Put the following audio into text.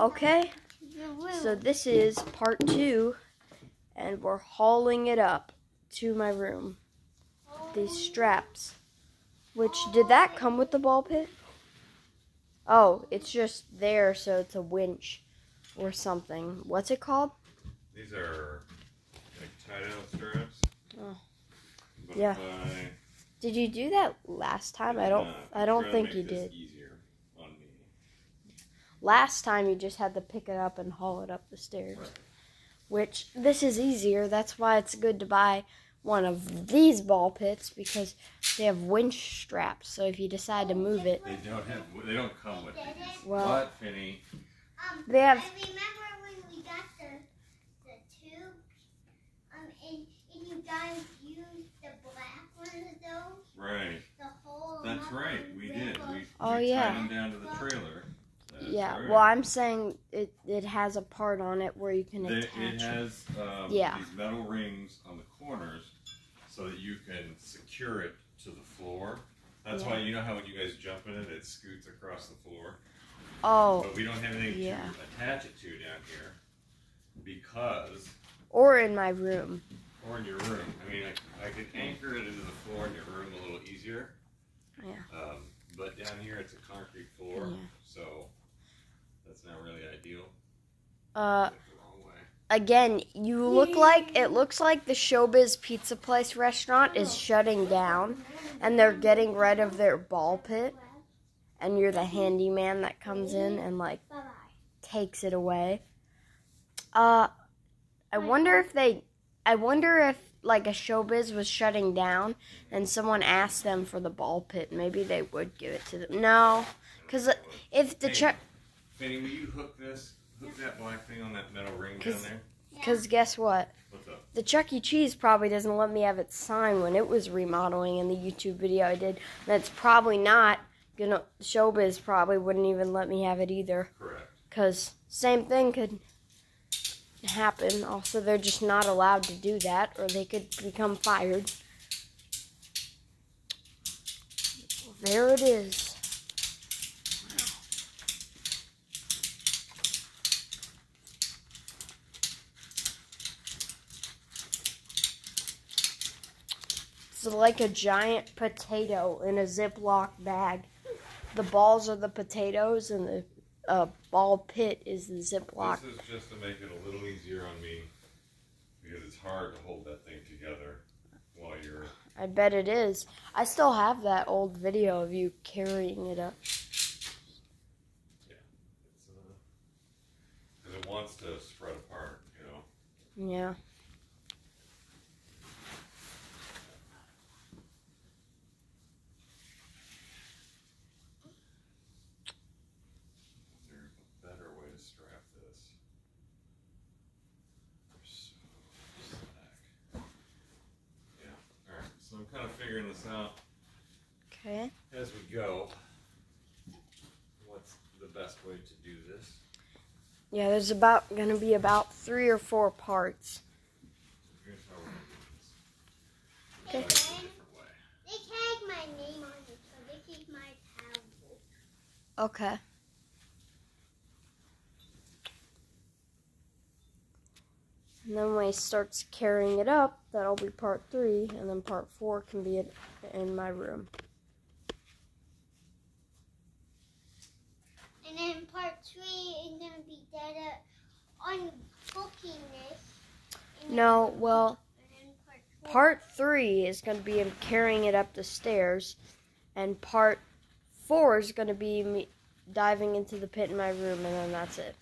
Okay, so this is part two, and we're hauling it up to my room. These straps. Which, did that come with the ball pit? Oh, it's just there, so it's a winch or something. What's it called? These are like tie-down straps. Oh. But Yeah. if Did you do that last time? I don't. uh, I don't think you did. Easier on me. Last time you just had to pick it up and haul it up the stairs. Right. Which this is easier. That's why it's good to buy one of these ball pits because they have winch straps. So if you decide to move it, They don't have. They don't come with these. Well- but Finny, Um, they have. I remember when we got the the tube, um, and, and you guys used the black one of those, right? the whole. That's right. We did. We, Oh, we yeah. tied them down to the trailer. Yeah. right. Well, I'm saying it. It has a part on it where you can They- attach it it. has um, Yeah. these metal rings on the corners so that you can secure it to the floor. That's Yeah. why you know how when you guys jump in it, it scoots across the floor. Oh, But we don't have anything Yeah. to attach it to down here because, or in my room. or in your room. I mean, I, I could anchor it into the floor in your room a little easier. Yeah. Um, but down here it's a concrete floor, Yeah. so that's not really ideal. Uh, It's the wrong way. again, you look like it looks like the Showbiz Pizza Place restaurant is shutting down, and they're getting rid of their ball pit, and you're the handyman that comes in and like takes it away. Uh, I wonder if they, I wonder if like a showbiz was shutting down and someone asked them for the ball pit, maybe they would give it to them. No, because if the check, Fanny, will you hook this, hook that black thing on that metal ring down there? because guess what? What's up? The Chuck E. Cheese probably doesn't let me have its sign when it was remodeling in the YouTube video I did. That's probably not gonna. Showbiz probably wouldn't even let me have it either. Correct. Because same thing could happen. Also, they're just not allowed to do that, or they could become fired. There it is. It's like a giant potato in a Ziploc bag. The balls are the potatoes, and the uh, ball pit is the Ziploc. This is just to make it a little easier on me because it's hard to hold that thing together while you're. I bet it is. I still have that old video of you carrying it up. It's because it wants to spread apart, you know. Yeah. There's a better way to strap this. They're so slack. Yeah. All right. So I'm kind of figuring this out Okay. as we go. What's the best way to do this? Yeah, there's about gonna be about three or four parts. Here's how we're gonna do this. Hey, Try it a Ben, different way. they tag my name on it, so this is my towel. Okay. And then when he starts carrying it up, that'll be part three, and then part four can be in, in my room. And then part three is gonna be that uh, on cooking this. No, well, part part three is going to be him carrying it up the stairs, and part four is going to be me diving into the pit in my room, and then that's it.